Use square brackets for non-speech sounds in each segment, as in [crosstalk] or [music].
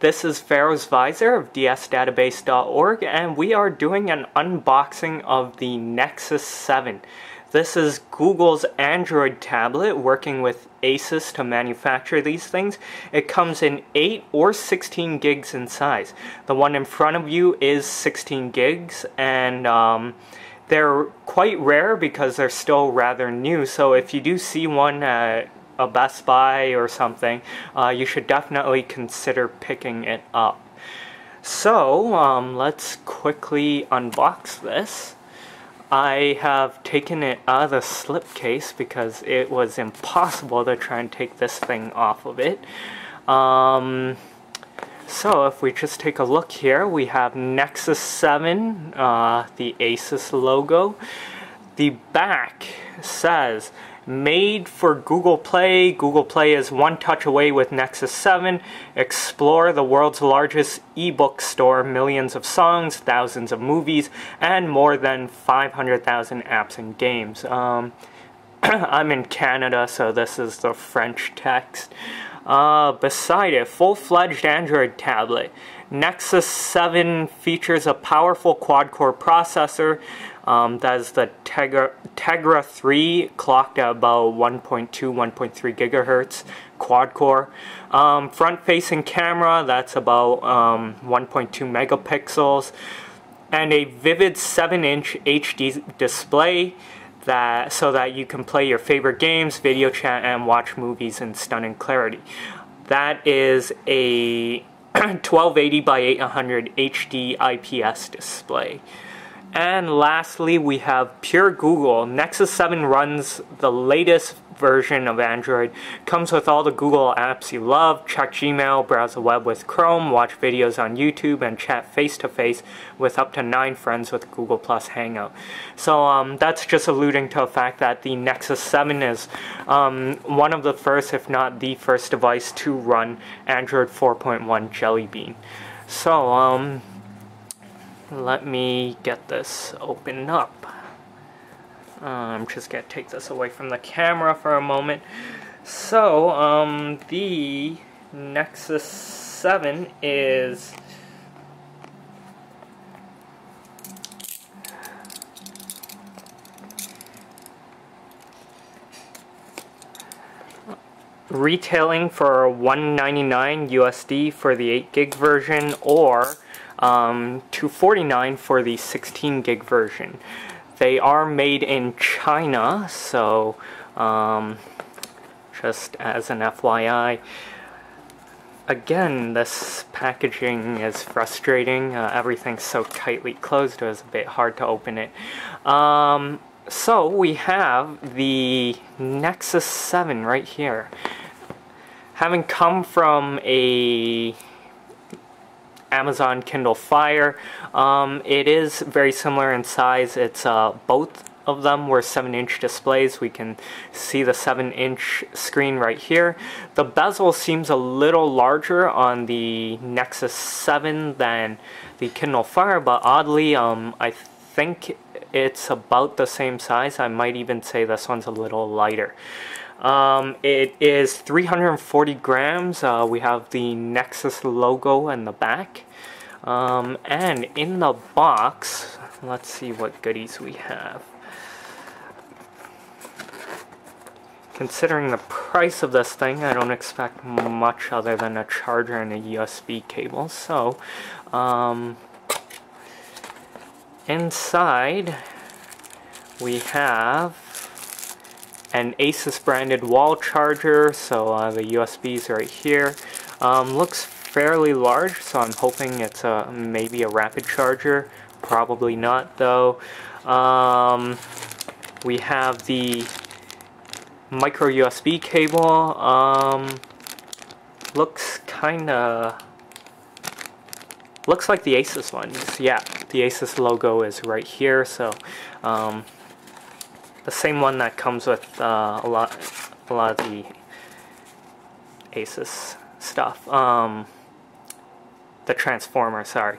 This is Pharaoh's Vizier of dsdatabase.org and we are doing an unboxing of the Nexus 7. This is Google's Android tablet working with Asus to manufacture these things. It comes in 8 or 16 gigs in size. The one in front of you is 16 gigs and um, they're quite rare because they're still rather new so if you do see one at a Best Buy or something, uh, you should definitely consider picking it up. So, um, let's quickly unbox this. I have taken it out of the slipcase because it was impossible to try and take this thing off of it. Um, so if we just take a look here, we have Nexus 7, uh, the Asus logo. The back says made for Google Play. Google Play is one touch away with Nexus 7. Explore the world's largest ebook store, millions of songs, thousands of movies, and more than 500,000 apps and games. Um, [clears throat] I'm in Canada, so this is the French text. Uh, beside it, full-fledged Android tablet. Nexus 7 features a powerful quad-core processor um, that is the Tegra, Tegra 3 clocked at about 1.2, 1.3 gigahertz quad-core. Um, Front-facing camera, that's about um, 1.2 megapixels. And a vivid 7-inch HD display that so that you can play your favorite games, video chat, and watch movies in stunning clarity. That is a [clears throat] 1280 by 800 HD IPS display. And lastly, we have Pure Google. Nexus 7 runs the latest version of Android. Comes with all the Google apps you love. Check Gmail, browse the web with Chrome, watch videos on YouTube, and chat face-to-face -face with up to 9 friends with Google Plus Hangout. So um, that's just alluding to the fact that the Nexus 7 is um, one of the first, if not the first device to run Android 4.1 Jelly Bean. So, um, let me get this opened up. I'm just going to take this away from the camera for a moment. So, um, the Nexus 7 is... retailing for 199 USD for the 8 gig version or um, 249 for the 16 gig version. They are made in China, so um, just as an FYI. Again, this packaging is frustrating. Uh, everything's so tightly closed, it was a bit hard to open it. Um, so we have the Nexus 7 right here. Having come from a Amazon Kindle Fire. Um, it is very similar in size. It's uh, both of them were 7 inch displays. We can see the 7 inch screen right here. The bezel seems a little larger on the Nexus 7 than the Kindle Fire, but oddly, um, I think it's about the same size. I might even say this one's a little lighter. Um, it is 340 grams. Uh, we have the Nexus logo in the back. Um, and in the box, let's see what goodies we have. Considering the price of this thing, I don't expect much other than a charger and a USB cable. So, um, inside, we have an Asus branded wall charger, so uh, the USBs right here. Um, looks fairly large, so I'm hoping it's a, maybe a rapid charger. Probably not though. Um, we have the micro USB cable. Um, looks kinda looks like the Asus ones. Yeah, the Asus logo is right here, so um, the same one that comes with uh, a lot a lot of the Asus stuff. Um, the Transformer, sorry.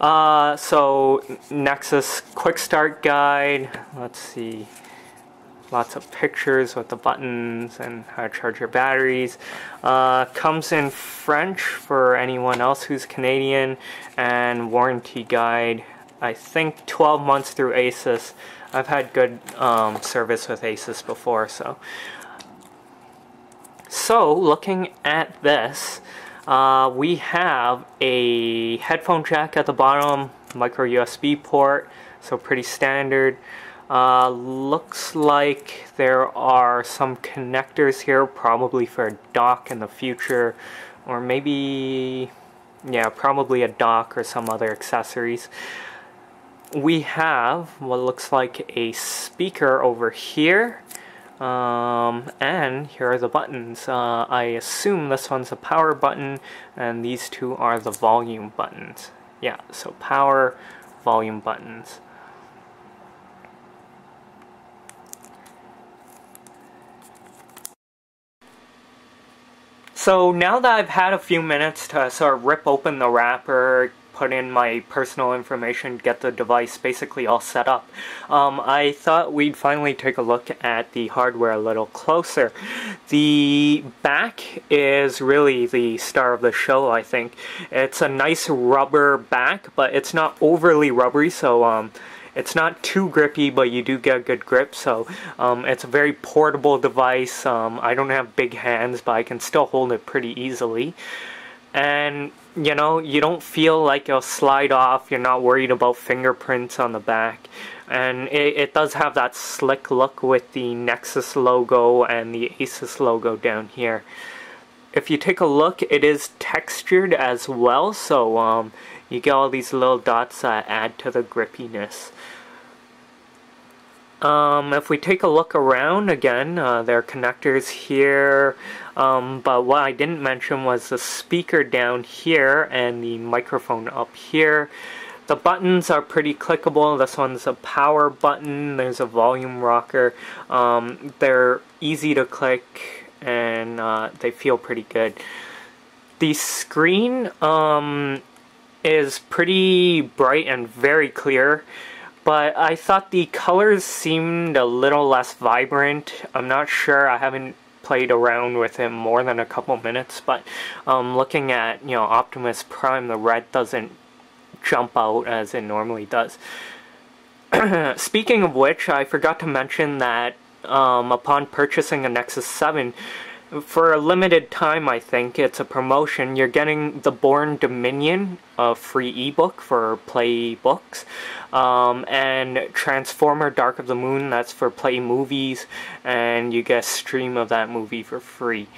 Uh, so Nexus Quick Start Guide. Let's see. lots of pictures with the buttons and how to charge your batteries. Uh, comes in French for anyone else who's Canadian, and warranty guide. I think 12 months through Asus. I've had good um, service with Asus before, so. So, looking at this, uh, we have a headphone jack at the bottom, micro USB port, so pretty standard. Uh, looks like there are some connectors here, probably for a dock in the future, or maybe, yeah, probably a dock or some other accessories. We have what looks like a speaker over here, um, and here are the buttons. Uh, I assume this one's a power button, and these two are the volume buttons. Yeah, so power, volume buttons. So now that I've had a few minutes to sort of rip open the wrapper, put in my personal information, get the device basically all set up, um, I thought we'd finally take a look at the hardware a little closer. The back is really the star of the show, I think. It's a nice rubber back, but it's not overly rubbery, so um, it's not too grippy, but you do get a good grip, so um, it's a very portable device. Um, I don't have big hands, but I can still hold it pretty easily. And, you know, you don't feel like it'll slide off, you're not worried about fingerprints on the back. And it, it does have that slick look with the Nexus logo and the Asus logo down here if you take a look, it is textured as well, so um, you get all these little dots that add to the grippiness. Um, if we take a look around again, uh, there are connectors here, um, but what I didn't mention was the speaker down here and the microphone up here. The buttons are pretty clickable. This one's a power button. There's a volume rocker. Um, they're easy to click and uh, they feel pretty good. The screen um, is pretty bright and very clear but I thought the colors seemed a little less vibrant. I'm not sure, I haven't played around with it more than a couple minutes, but um, looking at, you know, Optimus Prime, the red doesn't jump out as it normally does. [clears throat] Speaking of which, I forgot to mention that um, upon purchasing a Nexus 7, for a limited time, I think, it's a promotion. You're getting the Bourne Dominion, a free ebook for Play Books, um, and Transformer Dark of the Moon, that's for Play Movies, and you get stream of that movie for free.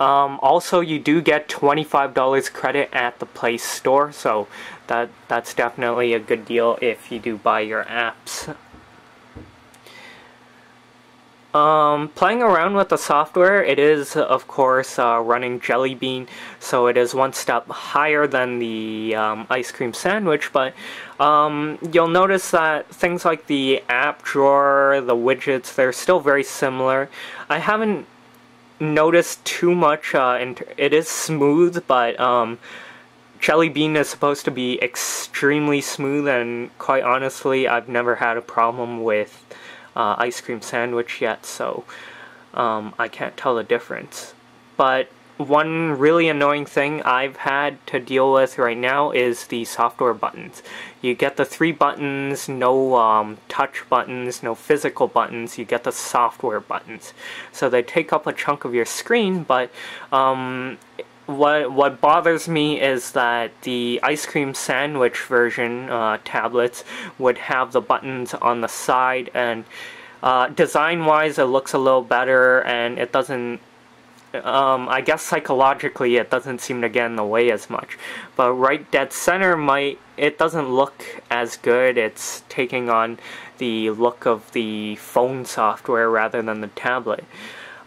Um, also, you do get $25 credit at the Play Store, so that that's definitely a good deal if you do buy your apps um, playing around with the software, it is, of course, uh, running Jelly Bean, so it is one step higher than the um, ice cream sandwich, but um, you'll notice that things like the app drawer, the widgets, they're still very similar. I haven't noticed too much, uh, it is smooth, but um, Jelly Bean is supposed to be extremely smooth, and quite honestly, I've never had a problem with uh, ice cream sandwich yet, so um, I can't tell the difference. But one really annoying thing I've had to deal with right now is the software buttons. You get the three buttons, no um, touch buttons, no physical buttons, you get the software buttons. So they take up a chunk of your screen, but um, what what bothers me is that the ice cream sandwich version uh, tablets would have the buttons on the side and uh, design wise it looks a little better and it doesn't um, I guess psychologically it doesn't seem to get in the way as much. But right dead center might it doesn't look as good. It's taking on the look of the phone software rather than the tablet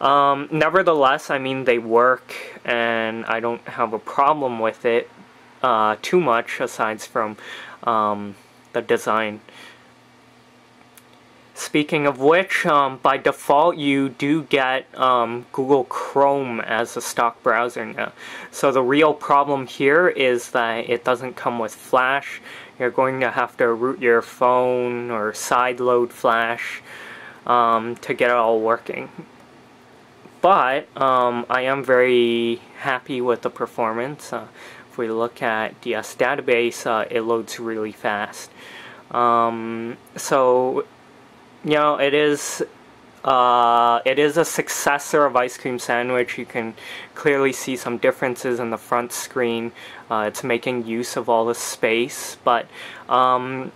um, nevertheless, I mean, they work, and I don't have a problem with it uh, too much, aside from um, the design. Speaking of which, um, by default you do get um, Google Chrome as a stock browser now. So the real problem here is that it doesn't come with Flash. You're going to have to root your phone or sideload Flash um, to get it all working. But um, I am very happy with the performance. Uh, if we look at DS database, uh, it loads really fast. Um, so, you know, it is uh, it is a successor of Ice Cream Sandwich. You can clearly see some differences in the front screen. Uh, it's making use of all the space, but um,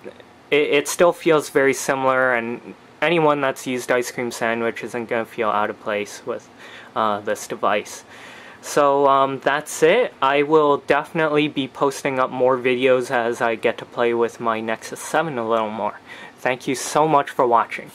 it, it, still feels very similar, and anyone that's used Ice Cream Sandwich isn't going to feel out of place with uh, this device. So um, that's it. I will definitely be posting up more videos as I get to play with my Nexus 7 a little more. Thank you so much for watching.